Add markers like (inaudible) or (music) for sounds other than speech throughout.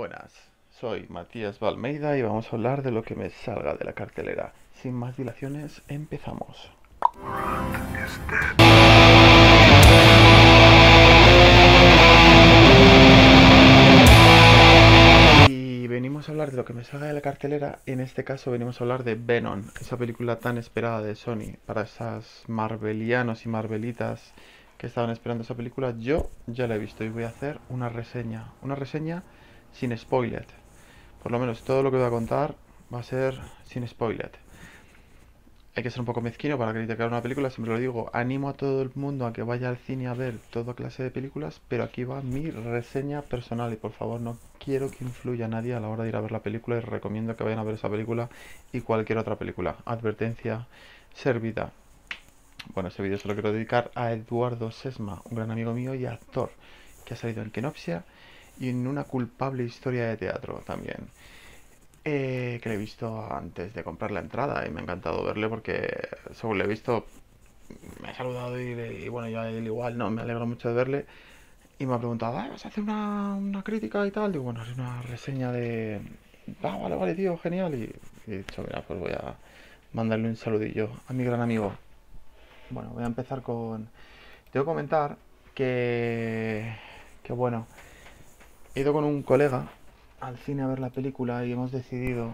Buenas, soy Matías Balmeida y vamos a hablar de lo que me salga de la cartelera. Sin más dilaciones, empezamos. Y venimos a hablar de lo que me salga de la cartelera. En este caso venimos a hablar de Venom, esa película tan esperada de Sony para esas marvelianos y marvelitas que estaban esperando esa película. Yo ya la he visto y voy a hacer una reseña. Una reseña sin spoiler. Por lo menos todo lo que voy a contar va a ser sin spoiler. Hay que ser un poco mezquino para criticar una película, siempre lo digo. Animo a todo el mundo a que vaya al cine a ver toda clase de películas, pero aquí va mi reseña personal y por favor no quiero que influya a nadie a la hora de ir a ver la película y recomiendo que vayan a ver esa película y cualquier otra película. Advertencia servida. Bueno, este vídeo se lo quiero dedicar a Eduardo Sesma, un gran amigo mío y actor que ha salido en Kenopsia y en una culpable historia de teatro también. Eh, que le he visto antes de comprar la entrada y me ha encantado verle porque según le he visto me ha saludado y, bueno, yo a él igual, no, me alegro mucho de verle y me ha preguntado, ¿vas a hacer una, una crítica y tal? Digo, bueno, es una reseña de... Ah, vale, vale, tío, genial. Y, y he dicho, mira, pues voy a mandarle un saludillo a mi gran amigo. Bueno, voy a empezar con... Tengo que comentar que... Que bueno, he ido con un colega al cine a ver la película y hemos decidido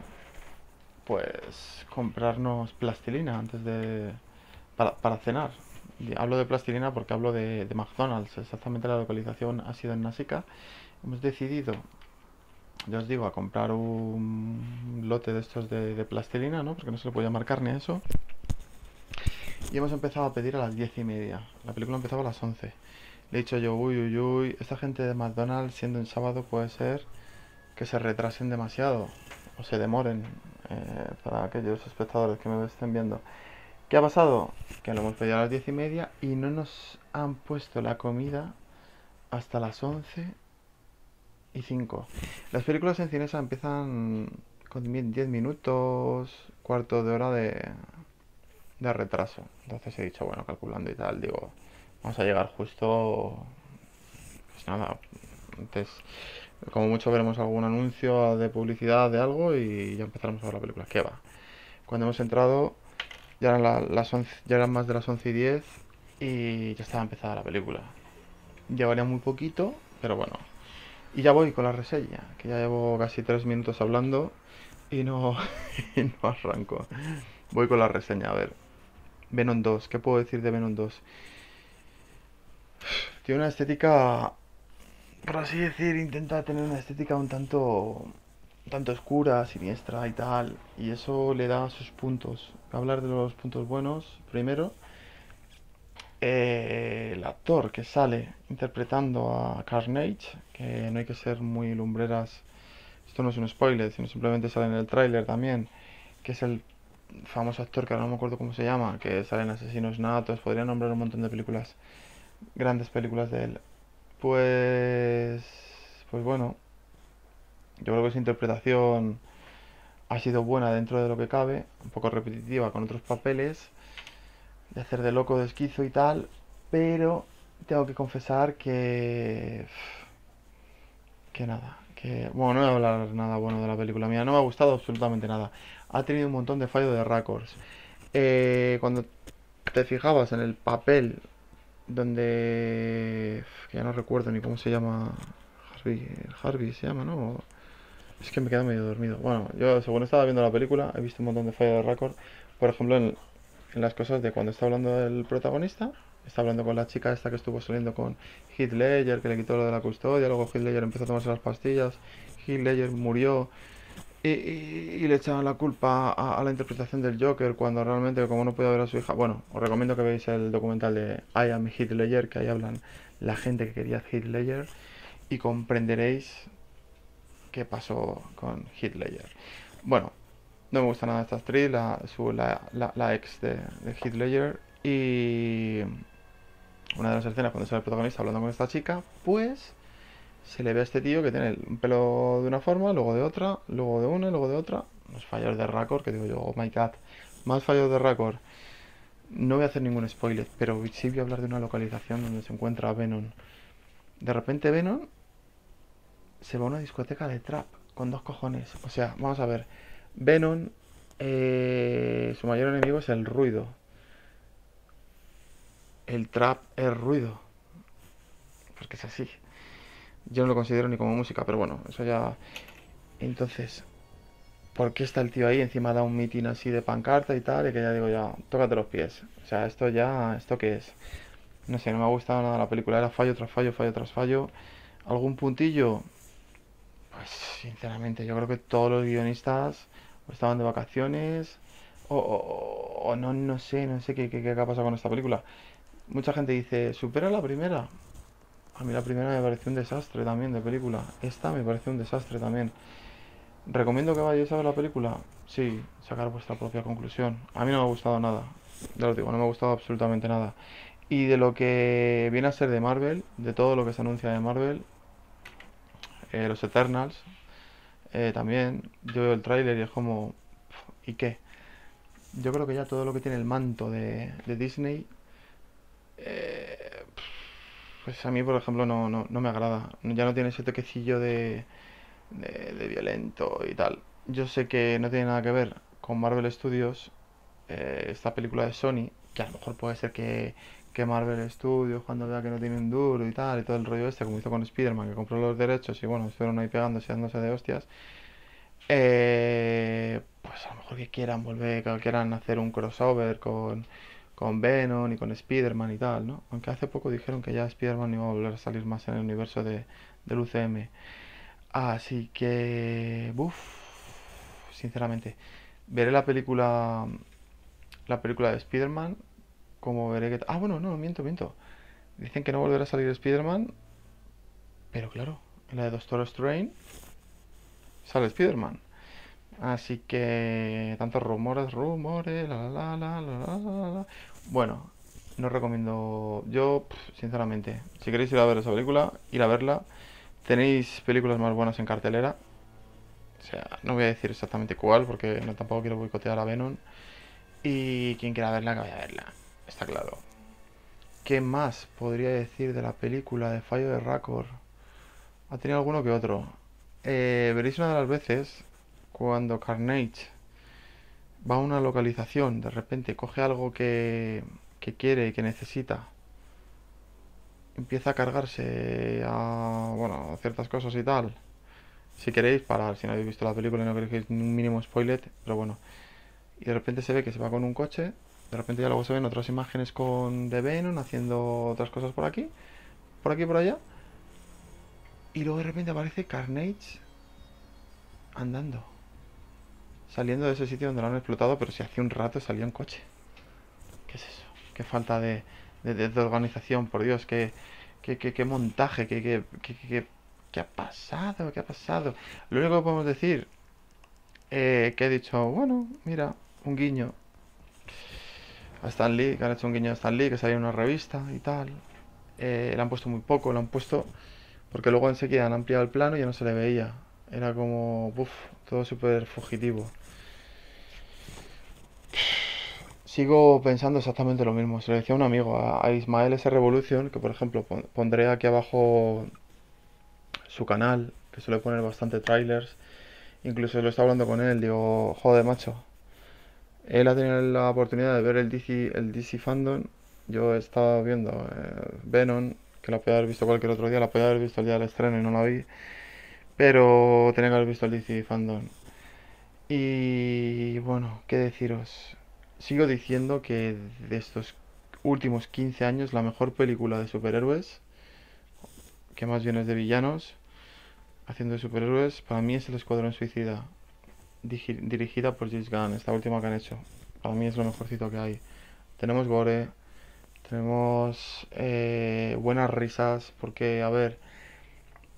pues comprarnos plastilina antes de para, cenar. hablo de plastilina porque hablo de, McDonald's, exactamente la localización ha sido en Nasica. Hemos decidido, ya os digo, a comprar un lote de estos de, plastilina, ¿no? Porque no se le puede llamar carne a eso. Y hemos empezado a pedir a las diez y media. La película empezaba a las 11. Le he dicho yo, uy, uy, uy, esta gente de McDonald's siendo en sábado puede ser que se retrasen demasiado o se demoren eh, para aquellos espectadores que me estén viendo. ¿Qué ha pasado? Que lo hemos pedido a las diez y media y no nos han puesto la comida hasta las once y cinco. Las películas en Cinesa empiezan con 10 minutos, cuarto de hora de, de retraso. Entonces he dicho, bueno, calculando y tal, digo, vamos a llegar justo, pues nada, antes, como mucho veremos algún anuncio de publicidad de algo y ya empezaremos a ver la película. ¿Qué va? Cuando hemos entrado ya eran, las ya eran más de las 11 y 10 y ya estaba empezada la película. Llevaría muy poquito, pero bueno. Y ya voy con la reseña, que ya llevo casi 3 minutos hablando y no, (laughs) y no arranco. Voy con la reseña, a ver. Venom 2, ¿qué puedo decir de Venom 2? Tiene una estética, por así decir, intenta tener una estética un tanto, tanto oscura, siniestra y tal, y eso le da sus puntos. Hablar de los puntos buenos primero. Eh, el actor que sale interpretando a Carnage, que no hay que ser muy lumbreras, esto no es un spoiler, sino simplemente sale en el tráiler también, que es el famoso actor que ahora no me acuerdo cómo se llama, que sale en Asesinos Natos, podría nombrar un montón de películas, grandes películas de él. Pues, pues bueno, yo creo que su interpretación ha sido buena dentro de lo que cabe, un poco repetitiva con otros papeles, de hacer de loco, de esquizo y tal, pero tengo que confesar que... que nada, que... Bueno, no voy a hablar nada bueno de la película mía, no me ha gustado absolutamente nada ha tenido un montón de fallos de récords. Eh, cuando te fijabas en el papel donde ya no recuerdo ni cómo se llama Harvey, Harvey se llama, ¿no? Es que me quedo medio dormido. Bueno, yo según estaba viendo la película he visto un montón de fallos de récord. Por ejemplo, en, las cosas de cuando está hablando el protagonista, está hablando con la chica esta que estuvo saliendo con Heath Ledger, que le quitó lo de la custodia, luego Heath Ledger empezó a tomarse las pastillas, Heath Ledger murió y, le echaban la culpa a, la interpretación del Joker cuando realmente como no puede ver a su hija bueno os recomiendo que veáis el documental de I Am Heath Ledger que ahí hablan la gente que quería Heath Ledger y comprenderéis qué pasó con Heath Ledger bueno no me gusta nada esta actriz la, la, ex de, de Heath y una de las escenas cuando sale el protagonista hablando con esta chica pues se le ve a este tío que tiene un pelo de una forma, luego de otra, luego de una, luego de otra. Los fallos de Raccord, que digo yo, oh my god, más fallos de Raccord. No voy a hacer ningún spoiler, pero sí voy a hablar de una localización donde se encuentra Venom. De repente Venom se va a una discoteca de trap con dos cojones. O sea, vamos a ver. Venom, eh, su mayor enemigo es el ruido. El trap es ruido. Porque es así. Yo no lo considero ni como música, pero bueno, eso ya... Entonces, ¿por qué está el tío ahí? Encima da un mitin así de pancarta y tal, y que ya digo ya, tócate los pies. O sea, esto ya, ¿esto qué es? No sé, no me ha gustado nada la película, era fallo tras fallo, fallo tras fallo. ¿Algún puntillo? Pues sinceramente, yo creo que todos los guionistas estaban de vacaciones o, no, no sé, no sé qué, qué, qué ha pasado con esta película. Mucha gente dice, supera la primera. A mí la primera me pareció un desastre también de película. Esta me pareció un desastre también. ¿Recomiendo que vayáis a ver la película? Sí, sacar vuestra propia conclusión. A mí no me ha gustado nada. Ya os digo, no me ha gustado absolutamente nada. Y de lo que viene a ser de Marvel, de todo lo que se anuncia de Marvel, eh, los Eternals, eh, también, yo veo el tráiler y es como... ¿Y qué? Yo creo que ya todo lo que tiene el manto de, de Disney, eh, pues a mí, por ejemplo, no, no, no me agrada. Ya no tiene ese toquecillo de, de, de violento y tal. Yo sé que no tiene nada que ver con Marvel Studios, eh, esta película de Sony, que a lo mejor puede ser que, que Marvel Studios, cuando vea que no tiene un duro y tal, y todo el rollo este, como hizo con Spider-Man, que compró los derechos y bueno, estuvieron ahí pegándose, dándose de hostias, eh, pues a lo mejor que quieran volver, que quieran hacer un crossover con, con Venom y con Spider-Man y tal, ¿no? Aunque hace poco dijeron que ya Spider-Man iba a volver a salir más en el universo de, del UCM. Así que, uff, sinceramente, veré la película, la película de Spider-Man, como veré que... Ah, bueno, no, miento, miento. Dicen que no volverá a salir Spider-Man, pero claro, en la de Doctor Strange sale Spider-Man. Así que tantos rumores, rumores, la la la la la la. Bueno, no recomiendo. Yo, sinceramente, si queréis ir a ver esa película, ir a verla. Tenéis películas más buenas en cartelera. O sea, no voy a decir exactamente cuál, porque tampoco quiero boicotear a Venom. Y quien quiera verla, que vaya a verla. Está claro. ¿Qué más podría decir de la película de Fallo de Raccord? Ha tenido alguno que otro. Eh, veréis una de las veces cuando Carnage va a una localización, de repente coge algo que, que quiere y que necesita, empieza a cargarse a, bueno, ciertas cosas y tal. Si queréis parar, si no habéis visto la película y no queréis un mínimo spoiler, pero bueno. Y de repente se ve que se va con un coche, de repente ya luego se ven otras imágenes con The Venom haciendo otras cosas por aquí, por aquí por allá. Y luego de repente aparece Carnage andando, saliendo de ese sitio donde lo han explotado, pero si hace un rato salió en coche. ¿Qué es eso? Qué falta de, de, de- organización, por Dios, qué, qué, qué- qué montaje, qué- qué- qué ha pasado, qué ha pasado. Lo único que podemos decir, eh, que he dicho, bueno, mira, un guiño a Stan Lee, que han hecho un guiño a Stan Lee, que salió en una revista y tal. Eh, le han puesto muy poco, lo han puesto porque luego enseguida han ampliado el plano y ya no se le veía. Era como, uff, todo súper fugitivo. Sigo pensando exactamente lo mismo. Se lo decía a un amigo, a, Ismael S. Revolution, que por ejemplo pon- pondré aquí abajo su canal, que suele poner bastante trailers. Incluso lo estaba hablando con él, digo, joder, macho. Él ha tenido la oportunidad de ver el DC, el DC Fandom. Yo he estado viendo eh, Venom, que la podía haber visto cualquier otro día, la podía haber visto el día del estreno y no la vi. Pero tenía que haber visto el DC Fandom. Y bueno, ¿qué deciros? Sigo diciendo que de estos últimos 15 años la mejor película de superhéroes, que más bien es de villanos, haciendo de superhéroes, para mí es El Escuadrón Suicida, dirigida por James Gunn, esta última que han hecho. Para mí es lo mejorcito que hay. Tenemos gore, tenemos eh, buenas risas, porque, a ver,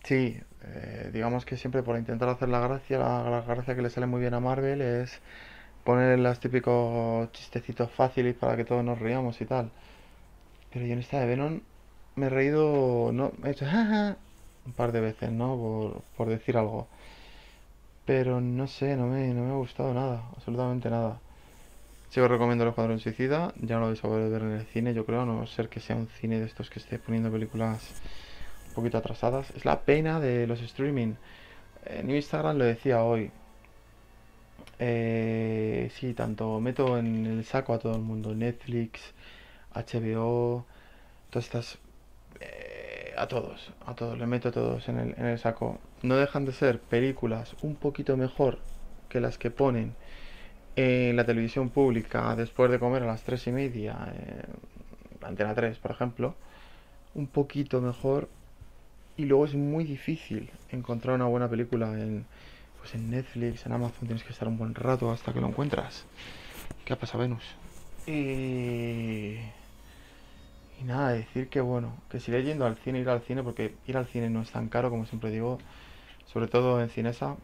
sí, eh, digamos que siempre por intentar hacer la gracia, la, gracia que le sale muy bien a Marvel es poner los típicos chistecitos fáciles para que todos nos riamos y tal. Pero yo en esta de Venom me he reído, no, he hecho un par de veces, ¿no? Por, por decir algo. Pero no sé, no me, no me ha gustado nada, absolutamente nada. Sí os recomiendo El Escuadrón Suicida, ya no lo vais a poder ver en el cine, yo creo, a no ser que sea un cine de estos que esté poniendo películas poquito atrasadas. Es la pena de los streaming. En Instagram lo decía hoy. Eh, sí, tanto meto en el saco a todo el mundo. Netflix, HBO, todas estas... eh, a todos, a todos, le meto a todos en el, en el saco. No dejan de ser películas un poquito mejor que las que ponen en la televisión pública después de comer a las tres y media, eh, Antena 3, por ejemplo, un poquito mejor. Y luego es muy difícil encontrar una buena película en, pues en Netflix, en Amazon. Tienes que estar un buen rato hasta que lo encuentras. ¿Qué ha pasado, Venus? Y... Y nada, decir que bueno, que si yendo al cine, ir al cine, porque ir al cine no es tan caro como siempre digo, sobre todo en Cinesa,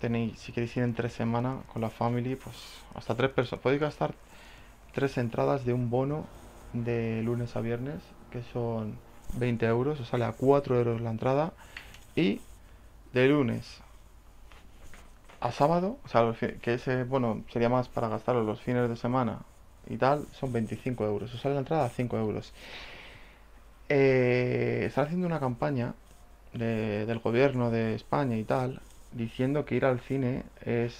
tenéis, si queréis ir en tres semanas con la family, pues hasta tres personas, podéis gastar tres entradas de un bono de lunes a viernes, que son 20 euros, os sale a 4 euros la entrada, y de lunes a sábado, o sea, que ese, bueno, sería más para gastarlo los fines de semana y tal, son 25 euros, os sale la entrada a 5 euros. Eh, están haciendo una campaña de- del gobierno de España y tal, diciendo que ir al cine es,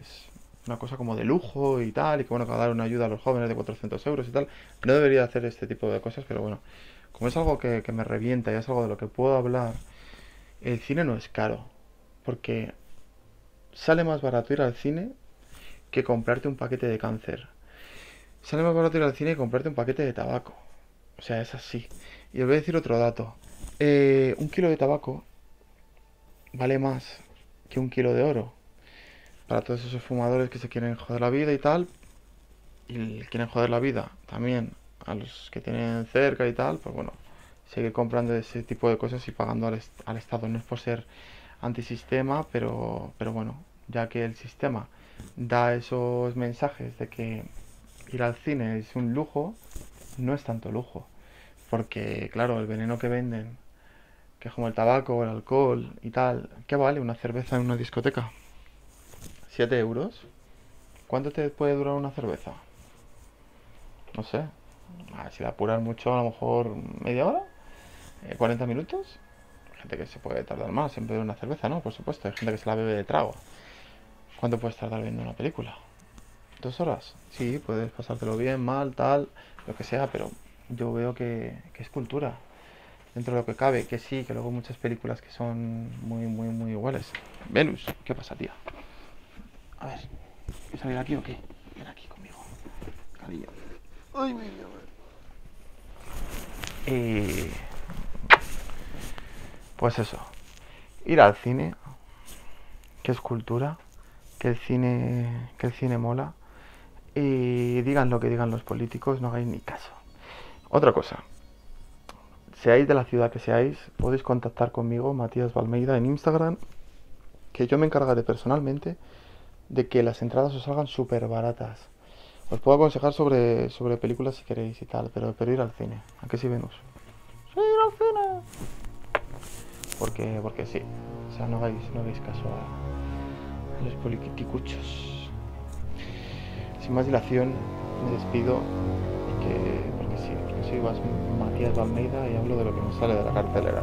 es una cosa como de lujo y tal, y que bueno, que va a dar una ayuda a los jóvenes de 400 euros y tal. No debería hacer este tipo de cosas, pero bueno, como es algo que, que me revienta y es algo de lo que puedo hablar, el cine no es caro, porque sale más barato ir al cine que comprarte un paquete de cáncer. Sale más barato ir al cine que comprarte un paquete de tabaco. O sea, es así. Y os voy a decir otro dato. Eh, un kilo de tabaco vale más que un kilo de oro. Para todos esos fumadores que se quieren joder la vida y tal. Y quieren joder la vida también a los que tienen cerca y tal. Pues bueno, seguir comprando ese tipo de cosas y pagando al, al Estado. No es por ser antisistema, pero, pero bueno, ya que el sistema da esos mensajes de que ir al cine es un lujo, no es tanto lujo. Porque, claro, el veneno que venden, que es como el tabaco, el alcohol y tal, ¿qué vale una cerveza en una discoteca? ¿7 euros? ¿Cuánto te puede durar una cerveza? No sé. Ah, si la apuran mucho, a lo mejor media hora, eh, 40 minutos. Gente que se puede tardar más en beber una cerveza, ¿no? Por supuesto, hay gente que se la bebe de trago. ¿Cuánto puedes tardar viendo una película? ¿Dos horas? Sí, puedes pasártelo bien, mal, tal, lo que sea, pero yo veo que, que es cultura. Dentro de lo que cabe, que sí, que luego muchas películas que son muy, muy, muy iguales. Venus, ¿qué pasa, tía? A ver, ¿quieres salir aquí o qué? Ven aquí conmigo. Cariño. Y... Pues eso. Ir al cine, que es cultura, que el cine, que el cine mola. Y digan lo que digan los políticos, no hagáis ni caso. Otra cosa, seáis de la ciudad que seáis, podéis contactar conmigo, Matías Balmeida, en Instagram, que yo me encargaré personalmente de que las entradas os salgan súper baratas. Os puedo aconsejar sobre, sobre películas si queréis y tal, pero, pero ir al cine. ¿A qué sí Venus? ¡Sí, ir al cine! Porque, porque sí. O sea, no hagáis, no hagáis caso a, a los politicuchos. Sin más dilación, me despido. Que, porque sí, porque soy Matías Balmeida y hablo de lo que me sale de la cartelera.